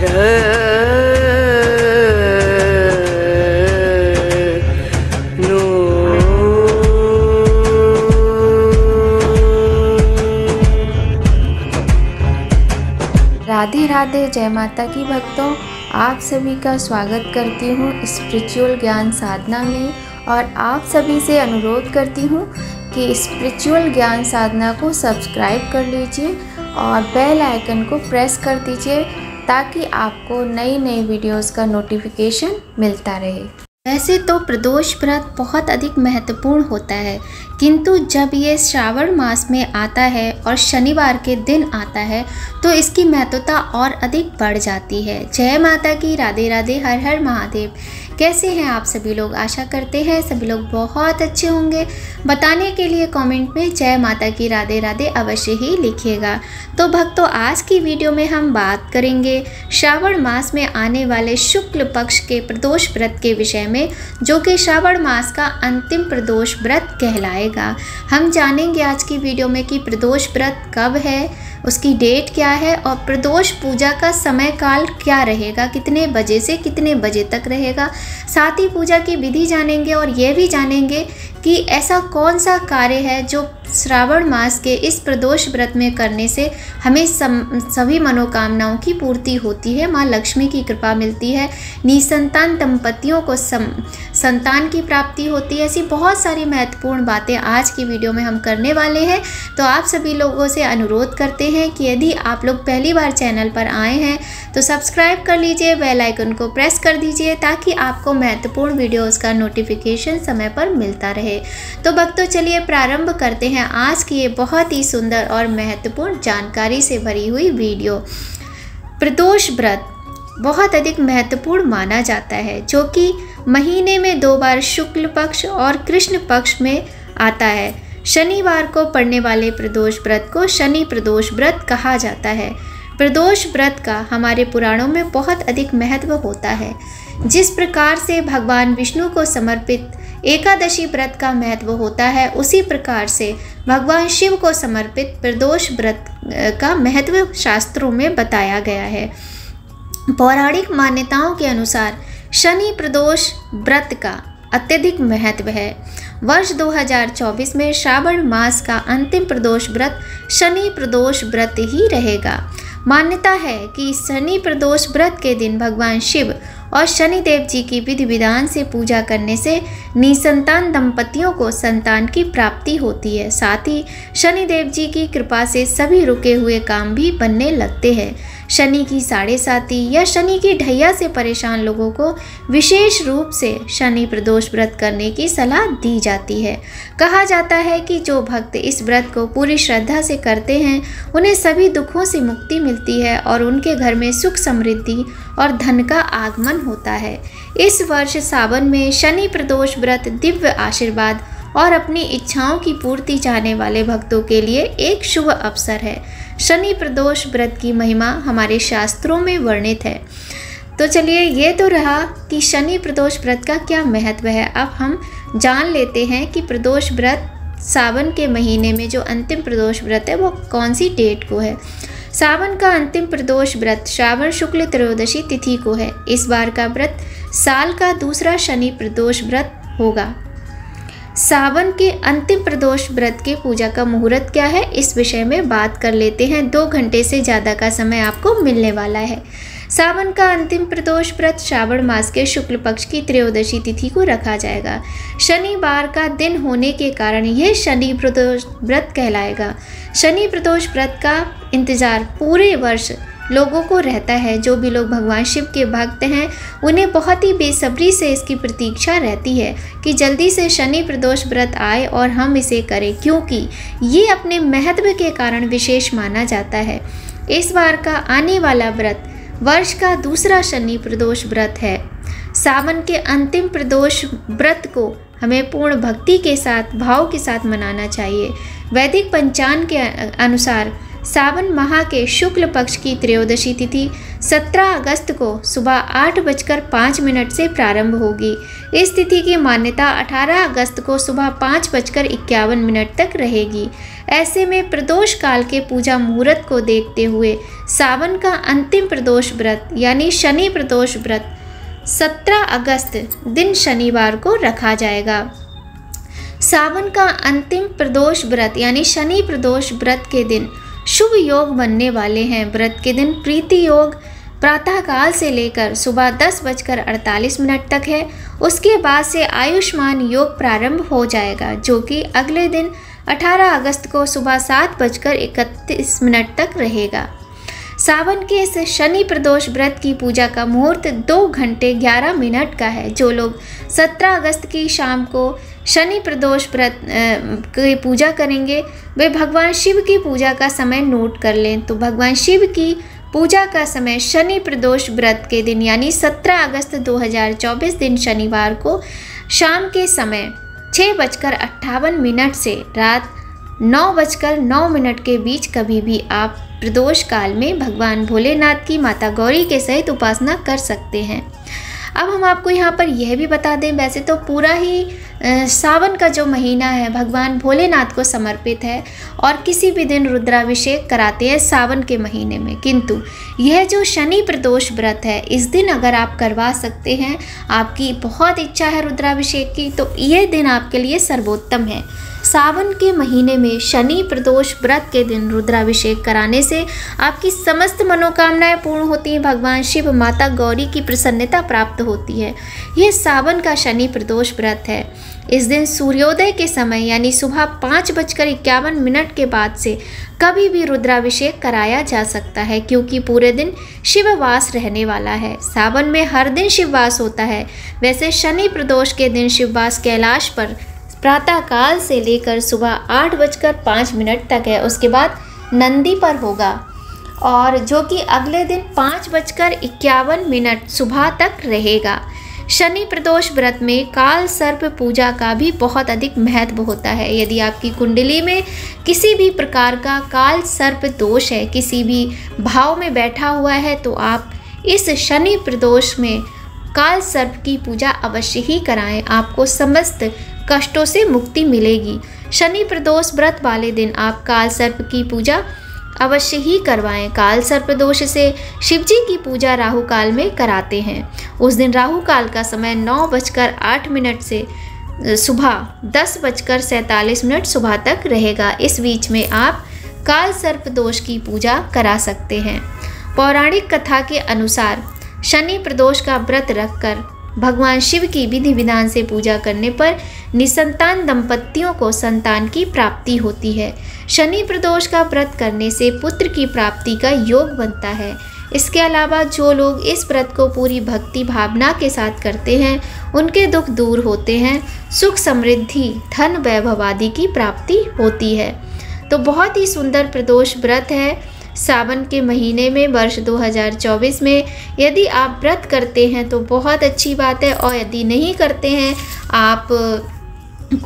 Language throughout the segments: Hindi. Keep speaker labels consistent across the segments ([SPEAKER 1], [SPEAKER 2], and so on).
[SPEAKER 1] राधे राधे, जय माता की भक्तों, आप सभी का स्वागत करती हूँ स्पिरिचुअल ज्ञान साधना में और आप सभी से अनुरोध करती हूँ कि स्पिरिचुअल ज्ञान साधना को सब्सक्राइब कर लीजिए और बेल आइकन को प्रेस कर दीजिए ताकि आपको नई नई वीडियोस का नोटिफिकेशन मिलता रहे। वैसे तो प्रदोष व्रत बहुत अधिक महत्वपूर्ण होता है, किंतु जब ये श्रावण मास में आता है और शनिवार के दिन आता है तो इसकी महत्वता और अधिक बढ़ जाती है। जय माता की राधे राधे हर हर महादेव। कैसे हैं आप सभी लोग? आशा करते हैं सभी लोग बहुत अच्छे होंगे। बताने के लिए कमेंट में जय माता की राधे राधे अवश्य ही लिखिएगा। तो भक्तों, आज की वीडियो में हम बात करेंगे श्रावण मास में आने वाले शुक्ल पक्ष के प्रदोष व्रत के विषय में, जो कि श्रावण मास का अंतिम प्रदोष व्रत कहलाएगा। हम जानेंगे आज की वीडियो में कि प्रदोष व्रत कब है उसकी डेट क्या है और प्रदोष पूजा का समय काल क्या रहेगा? कितने बजे से कितने बजे तक रहेगा? साथ ही पूजा की विधि जानेंगे और ये भी जानेंगे कि ऐसा कौन सा कार्य है जो श्रावण मास के इस प्रदोष व्रत में करने से हमें सम, सभी मनोकामनाओं की पूर्ति होती है। माँ लक्ष्मी की कृपा मिलती है। निसंतान दंपतियों को सम, संतान की प्राप्ति होती है। ऐसी बहुत सारी महत्वपूर्ण बातें आज की वीडियो में हम करने वाले हैं। तो आप सभी लोगों से अनुरोध करते हैं कि यदि आप लोग पहली बार चैनल पर आए हैं तो सब्सक्राइब कर लीजिए, बेल आइकन को प्रेस कर दीजिए ताकि आपको महत्वपूर्ण वीडियोज़ का नोटिफिकेशन समय पर मिलता रहे। तो भक्तों, चलिए प्रारंभ करते हैं आज की ये बहुत ही सुंदर और महत्वपूर्ण जानकारी से भरी हुई वीडियो। प्रदोष व्रत बहुत अधिक महत्वपूर्ण माना जाता है, जो कि महीने में दो बार शुक्ल पक्ष और कृष्ण पक्ष में आता है। शनिवार को पड़ने वाले प्रदोष व्रत को शनि प्रदोष व्रत कहा जाता है। प्रदोष व्रत का हमारे पुराणों में बहुत अधिक महत्व होता है। जिस प्रकार से भगवान विष्णु को समर्पित एकादशी व्रत का महत्व होता है, उसी प्रकार से भगवान शिव को समर्पित प्रदोष व्रत का महत्व शास्त्रों में बताया गया है। पौराणिक मान्यताओं के अनुसार शनि प्रदोष व्रत का अत्यधिक महत्व है। वर्ष 2024 में श्रावण मास का अंतिम प्रदोष व्रत शनि प्रदोष व्रत ही रहेगा। मान्यता है कि शनि प्रदोष व्रत के दिन भगवान शिव और शनिदेव जी की विधि विधान से पूजा करने से निसंतान दंपतियों को संतान की प्राप्ति होती है। साथ ही शनिदेव जी की कृपा से सभी रुके हुए काम भी बनने लगते हैं। शनि की साढ़े साथी या शनि की ढैया से परेशान लोगों को विशेष रूप से शनि प्रदोष व्रत करने की सलाह दी जाती है। कहा जाता है कि जो भक्त इस व्रत को पूरी श्रद्धा से करते हैं, उन्हें सभी दुखों से मुक्ति मिलती है और उनके घर में सुख समृद्धि और धन का आगमन होता है। इस वर्ष सावन में शनि प्रदोष व्रत दिव्य आशीर्वाद और अपनी इच्छाओं की पूर्ति चाहने वाले भक्तों के लिए एक शुभ अवसर है। शनि प्रदोष व्रत की महिमा हमारे शास्त्रों में वर्णित है। तो चलिए, ये तो रहा कि शनि प्रदोष व्रत का क्या महत्व है। अब हम जान लेते हैं कि प्रदोष व्रत सावन के महीने में जो अंतिम प्रदोष व्रत है, वो कौन सी डेट को है? सावन का अंतिम प्रदोष व्रत श्रावण शुक्ल त्रयोदशी तिथि को है। इस बार का व्रत साल का दूसरा शनि प्रदोष व्रत होगा। सावन के अंतिम प्रदोष व्रत के पूजा का मुहूर्त क्या है? इस विषय में बात कर लेते हैं। दो घंटे से ज़्यादा का समय आपको मिलने वाला है। सावन का अंतिम प्रदोष व्रत श्रावण मास के शुक्ल पक्ष की त्रयोदशी तिथि को रखा जाएगा। शनिवार का दिन होने के कारण यह शनि प्रदोष व्रत कहलाएगा। शनि प्रदोष व्रत का इंतज़ार पूरे वर्ष लोगों को रहता है। जो भी लोग भगवान शिव के भक्त हैं, उन्हें बहुत ही बेसब्री से इसकी प्रतीक्षा रहती है कि जल्दी से शनि प्रदोष व्रत आए और हम इसे करें, क्योंकि ये अपने महत्व के कारण विशेष माना जाता है। इस बार का आने वाला व्रत, वर्ष का दूसरा शनि प्रदोष व्रत है। सावन के अंतिम प्रदोष व्रत को हमें पूर्ण भक्ति के साथ, भाव के साथ मनाना चाहिए। वैदिक पंचांग के अनुसार सावन माह के शुक्ल पक्ष की त्रयोदशी तिथि 17 अगस्त को सुबह आठ बजकर पाँच मिनट से प्रारंभ होगी। इस तिथि की मान्यता 18 अगस्त को सुबह पाँच बजकर इक्यावन मिनट तक रहेगी। ऐसे में प्रदोष काल के पूजा मुहूर्त को देखते हुए सावन का अंतिम प्रदोष व्रत, यानी शनि प्रदोष व्रत 17 अगस्त दिन शनिवार को रखा जाएगा। सावन का अंतिम प्रदोष व्रत, यानी शनि प्रदोष व्रत के दिन शुभ योग बनने वाले हैं। व्रत के दिन प्रीति योग प्रातःकाल से लेकर सुबह दस बजकर अड़तालीस मिनट तक है। उसके बाद से आयुष्मान योग प्रारंभ हो जाएगा, जो कि अगले दिन 18 अगस्त को सुबह सात बजकर इकतीस मिनट तक रहेगा। सावन के इस शनि प्रदोष व्रत की पूजा का मुहूर्त दो घंटे ग्यारह मिनट का है। जो लोग सत्रह अगस्त की शाम को शनि प्रदोष व्रत की पूजा करेंगे, वे भगवान शिव की पूजा का समय नोट कर लें। तो भगवान शिव की पूजा का समय शनि प्रदोष व्रत के दिन, यानी 17 अगस्त 2024 दिन शनिवार को शाम के समय छः बजकर अट्ठावन मिनट से रात नौ बजकर नौ मिनट के बीच कभी भी आप प्रदोष काल में भगवान भोलेनाथ की माता गौरी के सहित उपासना कर सकते हैं। अब हम आपको यहाँ पर यह भी बता दें, वैसे तो पूरा ही सावन का जो महीना है, भगवान भोलेनाथ को समर्पित है और किसी भी दिन रुद्राभिषेक कराते हैं सावन के महीने में। किंतु यह जो शनि प्रदोष व्रत है, इस दिन अगर आप करवा सकते हैं, आपकी बहुत इच्छा है रुद्राभिषेक की तो यह दिन आपके लिए सर्वोत्तम है। सावन के महीने में शनि प्रदोष व्रत के दिन रुद्राभिषेक कराने से आपकी समस्त मनोकामनाएँ पूर्ण होती हैं। भगवान शिव माता गौरी की प्रसन्नता प्राप्त होती है। यह सावन का शनि प्रदोष व्रत है। इस दिन सूर्योदय के समय, यानी सुबह पाँच बजकर इक्यावन मिनट के बाद से कभी भी रुद्राभिषेक कराया जा सकता है, क्योंकि पूरे दिन शिववास रहने वाला है। सावन में हर दिन शिववास होता है। वैसे शनि प्रदोष के दिन शिववास कैलाश पर प्रातःकाल से लेकर सुबह आठ बजकर पाँच मिनट तक है। उसके बाद नंदी पर होगा। और जो कि अगले दिन पाँच बजकर इक्यावन मिनट सुबह तक रहेगा। शनि प्रदोष व्रत में काल सर्प पूजा का भी बहुत अधिक महत्व होता है। यदि आपकी कुंडली में किसी भी प्रकार का काल सर्प दोष है, किसी भी भाव में बैठा हुआ है तो आप इस शनि प्रदोष में काल सर्प की पूजा अवश्य ही कराएँ। आपको समस्त कष्टों से मुक्ति मिलेगी। शनि प्रदोष व्रत वाले दिन आप काल सर्प की पूजा अवश्य ही करवाएँ। काल सर्प दोष से शिव जी की पूजा राहु काल में कराते हैं। उस दिन राहु काल का समय नौ बजकर आठ मिनट से सुबह दस बजकर सैंतालीस मिनट सुबह तक रहेगा। इस बीच में आप काल सर्प दोष की पूजा करा सकते हैं। पौराणिक कथा के अनुसार शनि प्रदोष का व्रत रखकर भगवान शिव की विधि विधान से पूजा करने पर निसंतान दंपतियों को संतान की प्राप्ति होती है। शनि प्रदोष का व्रत करने से पुत्र की प्राप्ति का योग बनता है। इसके अलावा जो लोग इस व्रत को पूरी भक्ति भावना के साथ करते हैं, उनके दुख दूर होते हैं। सुख समृद्धि, धन वैभव आदि की प्राप्ति होती है। तो बहुत ही सुंदर प्रदोष व्रत है। सावन के महीने में, वर्ष 2024 में, यदि आप व्रत करते हैं तो बहुत अच्छी बात है और यदि नहीं करते हैं, आप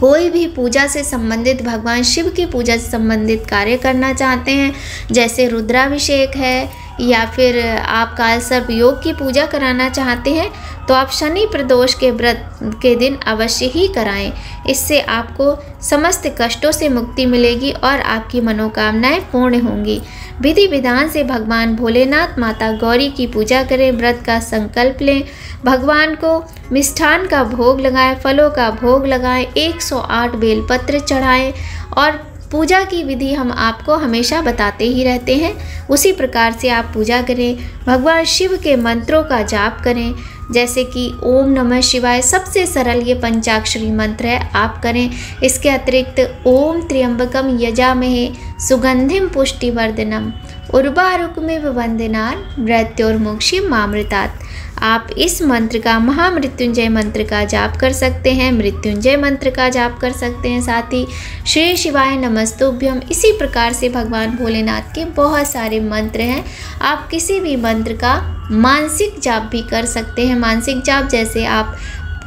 [SPEAKER 1] कोई भी पूजा से संबंधित, भगवान शिव की पूजा से संबंधित कार्य करना चाहते हैं, जैसे रुद्राभिषेक है या फिर आप काल सर्प योग की पूजा कराना चाहते हैं तो आप शनि प्रदोष के व्रत के दिन अवश्य ही कराएँ। इससे आपको समस्त कष्टों से मुक्ति मिलेगी और आपकी मनोकामनाएँ पूर्ण होंगी। विधि विधान से भगवान भोलेनाथ माता गौरी की पूजा करें, व्रत का संकल्प लें। भगवान को मिष्ठान का भोग लगाएँ, फलों का भोग लगाएँ 108 बेलपत्र चढ़ाएँ और पूजा की विधि हम आपको हमेशा बताते ही रहते हैं। उसी प्रकार से आप पूजा करें, भगवान शिव के मंत्रों का जाप करें, जैसे कि ओम नमः शिवाय, सबसे सरल ये पंचाक्षरी मंत्र है, आप करें। इसके अतिरिक्त ओम त्र्यंबकम यजामहे, सुगंधिम पुष्टिवर्धनम उर्वारुकमिव वंदनान मृत्योर्मुक्षी मामृतात। आप इस मंत्र का, महामृत्युंजय मंत्र का जाप कर सकते हैं, मृत्युंजय मंत्र का जाप कर सकते हैं। साथ ही श्री शिवाय नमस्तुभ्यम, इसी प्रकार से भगवान भोलेनाथ के बहुत सारे मंत्र हैं। आप किसी भी मंत्र का मानसिक जाप भी कर सकते हैं। मानसिक जाप जैसे आप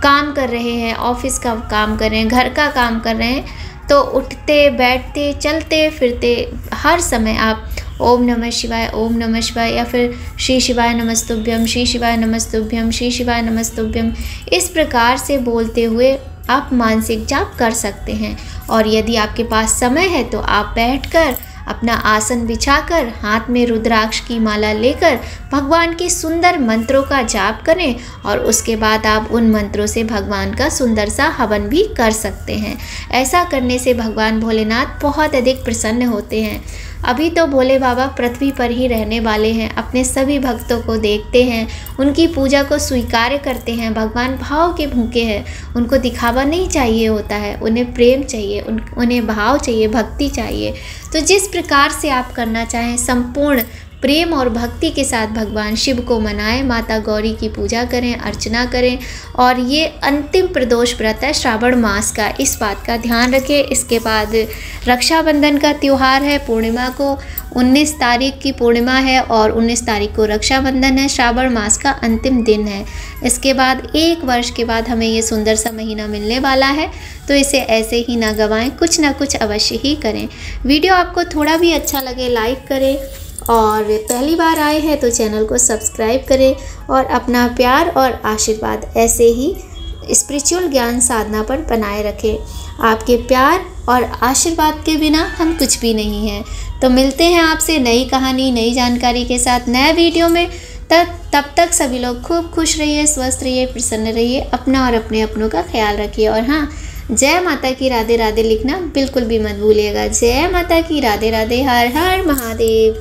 [SPEAKER 1] काम कर रहे हैं, ऑफ़िस का काम कर रहे हैं, घर का काम कर रहे हैं तो उठते, बैठते, चलते, फिरते, हर समय आप ओम नमः शिवाय, ओम नमः शिवाय, या फिर श्री शिवाय नमस्तुभ्यम श्री शिवाय नमस्तुभ्यम श्री शिवाय नमस्तुभ्यम इस प्रकार से बोलते हुए आप मानसिक जाप कर सकते हैं। और यदि आपके पास समय है तो आप बैठकर अपना आसन बिछाकर, हाथ में रुद्राक्ष की माला लेकर भगवान के सुंदर मंत्रों का जाप करें और उसके बाद आप उन मंत्रों से भगवान का सुंदर सा हवन भी कर सकते हैं। ऐसा करने से भगवान भोलेनाथ बहुत अधिक प्रसन्न होते हैं। अभी तो भोले बाबा पृथ्वी पर ही रहने वाले हैं। अपने सभी भक्तों को देखते हैं। उनकी पूजा को स्वीकार करते हैं। भगवान भाव के भूखे हैं। उनको दिखावा नहीं चाहिए होता है। उन्हें प्रेम चाहिए। उन, उन्हें भाव चाहिए। भक्ति चाहिए। तो जिस प्रकार से आप करना चाहें, संपूर्ण प्रेम और भक्ति के साथ भगवान शिव को मनाएँ, माता गौरी की पूजा करें, अर्चना करें। और ये अंतिम प्रदोष व्रत है, श्रावण मास का। इस बात का ध्यान रखें। इसके बाद रक्षाबंधन का त्यौहार है, पूर्णिमा को 19 तारीख की पूर्णिमा है और 19 तारीख को रक्षाबंधन है, श्रावण मास का अंतिम दिन है। इसके बाद एक वर्ष के बाद हमें ये सुंदर सा महीना मिलने वाला है तो इसे ऐसे ही ना गवाएँ, कुछ ना कुछ अवश्य ही करें। वीडियो आपको थोड़ा भी अच्छा लगे, लाइक करें। और पहली बार आए हैं तो चैनल को सब्सक्राइब करें और अपना प्यार और आशीर्वाद ऐसे ही स्पिरिचुअल ज्ञान साधना पर बनाए रखें। आपके प्यार और आशीर्वाद के बिना हम कुछ भी नहीं हैं। तो मिलते हैं आपसे नई कहानी, नई जानकारी के साथ नए वीडियो में। तब तब तक सभी लोग खूब खुश रहिए, स्वस्थ रहिए, प्रसन्न रहिए, अपना और अपने अपनों का ख्याल रखिए। और हाँ जय माता की राधे राधे लिखना बिल्कुल भी मत भूलिएगा। जय माता की राधे राधे हर हर महादेव।